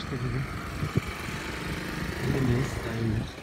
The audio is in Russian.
taşta gibi. Yemeği sayılır.